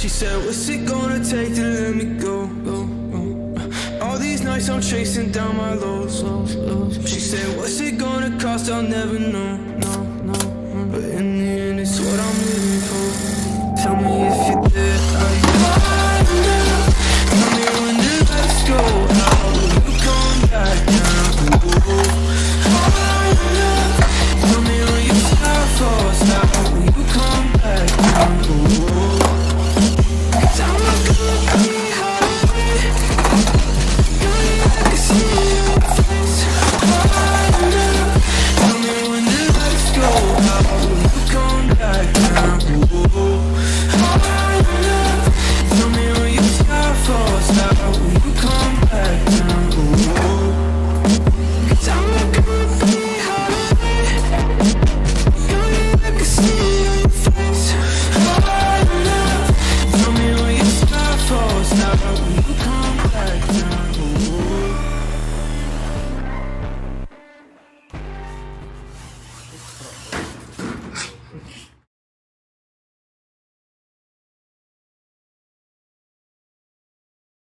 She said, What's it gonna take to let me go? All these nights I'm chasing down my lows. She said, What's it gonna cost? I'll never know. No, no. But in the end, Don't look